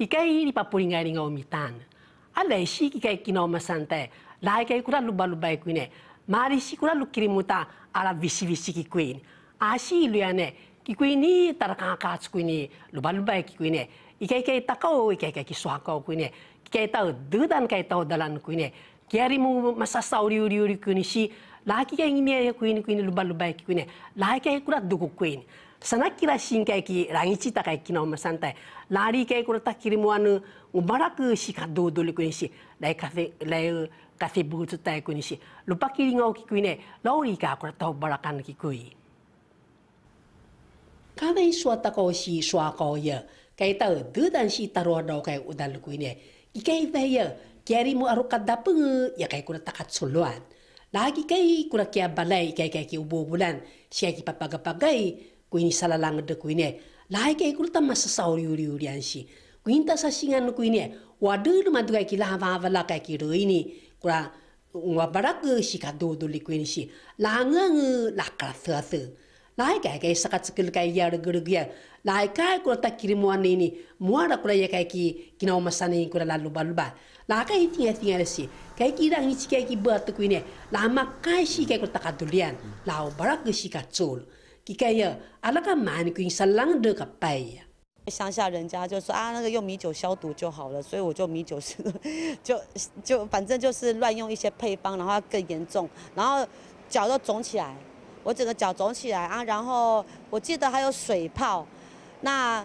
kikai di papulinga ringa omitan ala shi kikai kina oma santai lai kai kura luba luba kuine mari shi kura lukiri muta ala visi visi ki kuin ashi ilu ya ne ki kuin ni taraka kats kuin ni luba luba ki kuin ne ikai kai takau ikai kai ki suhakau kuin ne kikai tau dudan kai tau dalan kuin ne kiari mu masasau riu riu riu kuin shi lai kikai ni me kuin kuin luba luba kuin ne lai kai kura duku kuin ni sana kira singkai ki rangi cita kai kina oma santai lari kai kura tak kiri muanu umara ke si ka do do ku ni si lai kafe lai kafe bu tu tai ku ni si lupa kiri ngau ki ku ni lauri ka kura tau barakan ki ku i kada i suata ko ko ya kai tau du dan si taro do kai udal ku ni i kai ya kiari mu aru kadapung ya kai kura takat suluan lagi kai kura kia balai kai kai ki ubu bulan si ki papaga-pagai kuini salalang de kuini lai ke kurta masa sauri uri uri ansi kuinta sa singan kuini wadu lu madu kai kila va va la kai ki ini. Kura wa barak si ka do do li kuini si. La ngang la ka tha tha lai kai kai sakat sekil kai ya de gur ya lai kai kura ta kiri mo ini. Mo ada kura ya kai ki kina o masani kura la lu ba lu ba la kai tinga tinga si. Kai ki rang ichi kai ki ba tu kuini la ma kai si kai kura ta ka dulian la o barak si ka chul 一个呀，阿那个蛮贵，是啷的个白呀？乡下人家就说啊，那个用米酒消毒就好了，所以我就米酒是，就就反正就是乱用一些配方，然后更严重，然后脚都肿起来，我整个脚肿起来啊，然后我记得还有水泡，那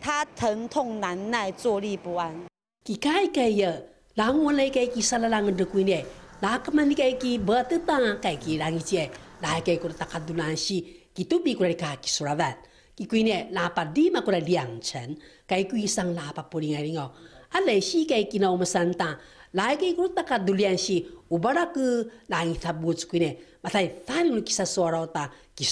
他疼痛难耐，坐立不安。几个个呀，然后那个几十来人的贵呢，那个嘛那个几不得当，个几人一些，那个个他看到那些。Ki tupi kura ka ki suravat ki kuine la pa di ma kura liang chen. Kai kui sang la pa puri ngai ringo. Ale si kai ki no masanta la ke kuru ta ka dulian si ubara ku la ngi ta bu kuine ma tai fa ni ki sa sora ta ki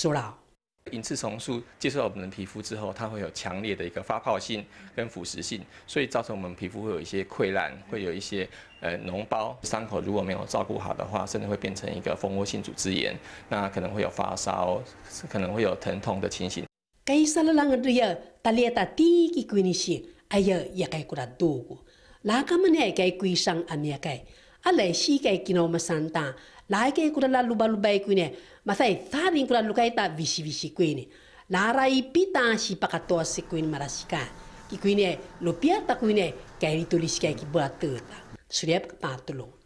银刺虫素接触到我们的皮肤之后，它会有强烈的一个发泡性跟腐蚀性，所以造成我们皮肤会有一些溃烂，会有一些呃脓包，伤口如果没有照顾好的话，甚至会变成一个蜂窝性组织炎，那可能会有发烧，可能会有疼痛的情形。该啥了啷个这样？大列大第一个关系，哎呀，也该过来多过，哪 lai ke kuna la luba luba e kuine masai thani kuna luka ita visi visi kuine larai pita si pakatoa se kuine marasika ki kuine lopia tak kuine kai tulis kaki bua tuta suriap ka patulong